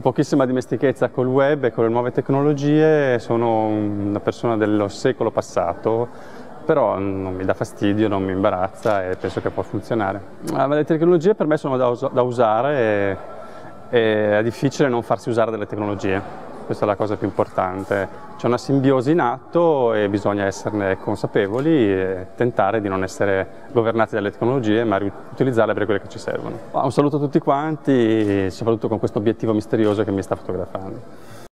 pochissima dimestichezza col web e con le nuove tecnologie, sono una persona dello secolo passato, però non mi dà fastidio, non mi imbarazza e penso che può funzionare. Ah, le tecnologie per me sono da, us da usare e, e è difficile non farsi usare delle tecnologie questa è la cosa più importante. C'è una simbiosi in atto e bisogna esserne consapevoli e tentare di non essere governati dalle tecnologie ma utilizzarle per quelle che ci servono. Un saluto a tutti quanti, soprattutto con questo obiettivo misterioso che mi sta fotografando.